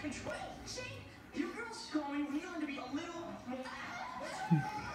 control. See? You girls call me when you learn to be a little more.